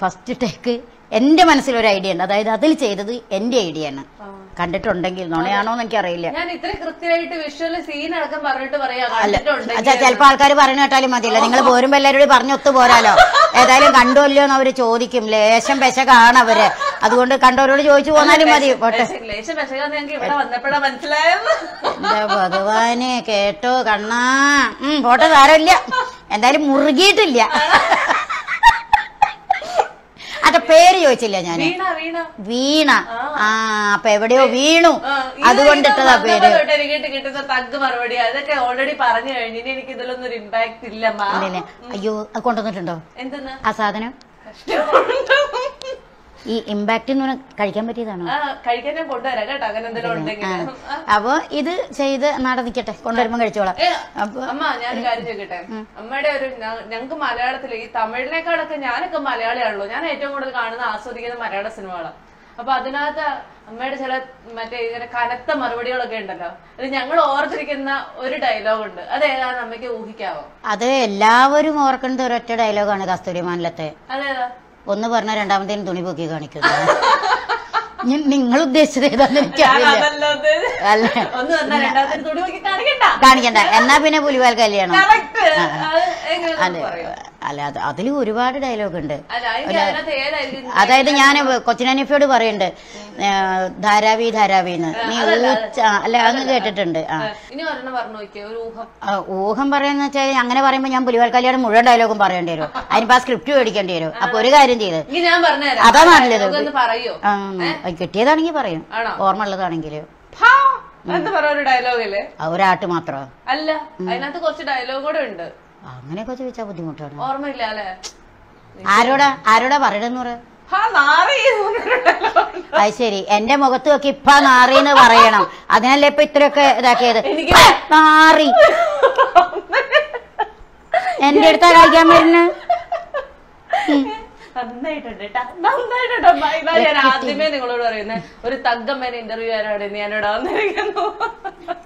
First take എന്റെ മനസ്സിൽ ഒരു ഐഡിയ ഉണ്ട്. അതായത് അതിൽ ചെയ്തത് എന്റെ ഐഡിയ ആണ്. കണ്ടിട്ടുണ്ടെങ്കിൽ നുണയാണോ എന്ന് എനിക്കറിയില്ല. ഞാൻ ഇത്ര കൃത്യമായിട്ട് വിഷ്വൽ സീൻ അടക്കം പറഞ്ഞിട്ട് പറയാ. ചിലപ്പോ ആൾക്കാർ പറഞ്ഞു കേട്ടാലും മതിയല്ലോ. നിങ്ങൾ പോരുമ്പോ എല്ലാവരോടും പറഞ്ഞൊത്തു പോരാലോ. ഏതായാലും കണ്ടുവല്ലോ എന്ന് അവർ ചോദിക്കും. ലേശം പെശ കാണവര് അതുകൊണ്ട് കണ്ടവരോട് ചോദിച്ചു പോന്നാലും മതി പോട്ടെ. ഭഗവാനെ കേട്ടോ കണ്ണാ. ഉം പോട്ടെ സാരമില്ല. എന്തായാലും മുറുകിയിട്ടില്ല. പേര് ചോദിച്ചില്ല ഞാൻ വീണ ആ. അപ്പൊ എവിടെയോ വീണു. അതുകൊണ്ടിട്ടതാ പേര്. കിട്ടുന്ന തഗ് മറുപടി അതൊക്കെ ഓൾറെഡി പറഞ്ഞു കഴിഞ്ഞു എനിക്ക് ഇതിലൊന്നും ഒരു ഇമ്പാക്ട് ഇല്ല അയ്യോ അത് കൊണ്ടുവന്നിട്ടുണ്ടോ? എന്താ ആ സാധനം? ഈ ഇമ്പാക്ട് എന്ന് പറഞ്ഞാൽ കഴിക്കാൻ പറ്റിയതാണോ. അപ്പൊ ഇത് ചെയ്ത് നടന്നിക്കട്ടെ. നിക്കട്ടെ കൊണ്ടുവരുമ്പോ കഴിച്ചോളാം. അമ്മ ഞാൻ കാര്യം ചോദിക്കട്ടെ? അമ്മയുടെ ഒരു ഞങ്ങൾക്ക് ഞങ്ങക്ക് മലയാളത്തിൽ ഈ തമിഴിനേക്കാളൊക്കെ ഞാനൊക്കെ മലയാളിയാണല്ലോ. ഞാൻ ഏറ്റവും കൂടുതൽ കാണുന്ന ആസ്വദിക്കുന്ന മലയാള സിനിമകളാണ് അപ്പൊ അതിനകത്ത് അമ്മയുടെ ചില മറ്റേ ഇങ്ങനെ കനത്ത മറുപടികളൊക്കെ ഉണ്ടല്ലോ. അത് ഞങ്ങൾ ഓർത്തിരിക്കുന്ന ഒരു ഡയലോഗ് ഉണ്ട്. അത് ഏതാണെന്ന് അമ്മയ്ക്ക് ഊഹിക്കാവോ? അത് എല്ലാവരും ഓർക്കേണ്ട ഒരൊറ്റ ഡയലോഗാണ് കസ്തൂരി മാനിലത്തെ അതേതാ? ഒന്ന് പറഞ്ഞ രണ്ടാമത്തേന് തുണി പൊക്കി കാണിക്കുന്നു നിങ്ങൾ ഉദ്ദേശിച്ചത് ഏതാന്ന് എനിക്കറിയില്ല. കാണിക്കണ്ട. എന്നാ പിന്നെ പുലിവാൽ കല്യാണം. അതെ അല്ല അത് അതിൽ ഒരുപാട് ഡയലോഗ് ഉണ്ട്. അതായത് ഞാൻ കൊച്ചിനാനിഫയോട് പറയുന്നുണ്ട് ധാരാവി ധാരാവി ധാരാവിന്ന് നീ ഊച്ച അല്ല അങ്ങ് കേട്ടിട്ടുണ്ട് ആ. ഊഹം. പറയുന്ന വെച്ചാൽ അങ്ങനെ പറയുമ്പോൾ ഞാൻ പുലിവാൽ കല്യാണം മുഴുവൻ ഡയലോഗും പറയേണ്ടി വരും. അതിനിപ്പോ ആ സ്ക്രിപ്റ്റ് മേടിക്കേണ്ടി വരും. അപ്പൊ ഒരു കാര്യം ചെയ്ത്. അതാ നല്ലത്. കിട്ടിയതാണെങ്കിൽ പറയും? ഓർമ്മ ഉള്ളതാണെങ്കിൽ ഹാ എന്താ പറയാ ഒരു ഡയലോഗിൽ ഒരാട്ട് മാത്രം. അല്ല അതിനകത്ത് കുറച്ച് ഡയലോഗ് കൂടെ ഉണ്ട്. അങ്ങനെയൊക്കെ ചോദിച്ചാൽ ബുദ്ധിമുട്ടാണ്. ഓർമ്മയില്ല അല്ലേ? ആരോടാ ആരോടാ പറയണെന്ന് പറ. ഹാ നാറി. dialogue. അത് ശരി. എന്റെ മുഖത്ത് നോക്കി ഇപ്പ നാറിന്ന് പറയണം. അതിനല്ലേ ഇപ്പൊ ഇത്രയൊക്കെ ഇതാക്കിയത്? നാറി. എന്റെ അടുത്താ കഴിക്കാൻ വരുന്ന? നന്നായിട്ടുണ്ട് ട്ടാ. നന്നായിട്ടുണ്ട് ഞാൻ ആദ്യമേ നിങ്ങളോട് പറയുന്നത് ഒരു തగ్గമ്മേനെ ഇന്റർവ്യൂ ചെയ്യാനാണ് നീ എന്നോട് വന്നിരിക്കുന്നു.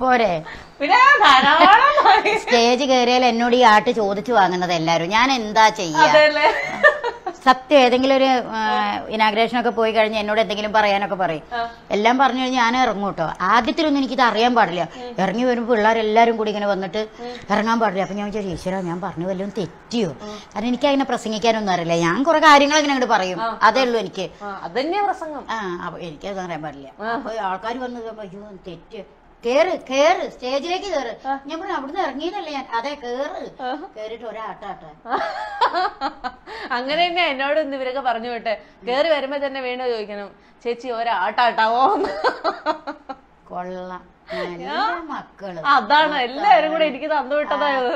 പോരെ. പിന്നെ ധാരാളം സ്റ്റേജ് കയറിയാൽ എന്നോട് ഈ ആട്ട് ചോദിച്ചു വാങ്ങുന്നത് എല്ലാരും ഞാൻ എന്താ ചെയ്യാ? സത്യം ഏതെങ്കിലും ഒരു ഇനാഗ്രേഷൻ ഒക്കെ പോയി കഴിഞ്ഞ് എന്നോട് എന്തെങ്കിലും പറയാനൊക്കെ പറയും. എല്ലാം പറഞ്ഞു കഴിഞ്ഞാൽ ഞാൻ ഇറങ്ങും കേട്ടോ. ആദ്യത്തിലൊന്നും എനിക്കിത് അറിയാൻ പാടില്ല. ഇറങ്ങി വരുമ്പോൾ പിള്ളേരെല്ലാരും കൂടി ഇങ്ങനെ വന്നിട്ട് ഇറങ്ങാൻ പാടില്ല. അപ്പൊ ഞാൻ വിചാരിച്ചു ഈശ്വര ഞാൻ പറഞ്ഞു വല്ലതും തെറ്റിയോ? കാരണം എനിക്ക് അങ്ങനെ പ്രസംഗിക്കാനൊന്നും അറിയില്ല. ഞാൻ കുറെ കാര്യങ്ങൾ ഇങ്ങനെ അങ്ങോട്ട് പറയും. അതേ ഉള്ളൂ എനിക്ക്. അതന്നെ പ്രസംഗം. ആ അപ്പൊ എനിക്കത് അറിയാൻ പാടില്ല. അപ്പൊ ആൾക്കാർ വന്ന് കേറുമ്പോ, അയ്യോ തെറ്റ്. കേറ് കേറ്. സ്റ്റേജിലേക്ക് കേറ്. ഞാൻ പറഞ്ഞു അവിടുന്ന് ഇറങ്ങിയതല്ലേ ഞാൻ. അതെ കേറ്. കേറിട്ട് ഒരാട്ടാട്ട അങ്ങനെ തന്നെ എന്നോട് ഇന്ന് ഇവരൊക്കെ പറഞ്ഞു വിട്ടെ. കേറി വരുമ്പോ തന്നെ വീണ്ടും ചോദിക്കണം ചേച്ചി ഒരാട്ടാട്ടാവോ കൊള്ളാം. മക്കൾ. അതാണ്. എല്ലാരും കൂടെ എനിക്ക് തന്നു വിട്ടതായത്.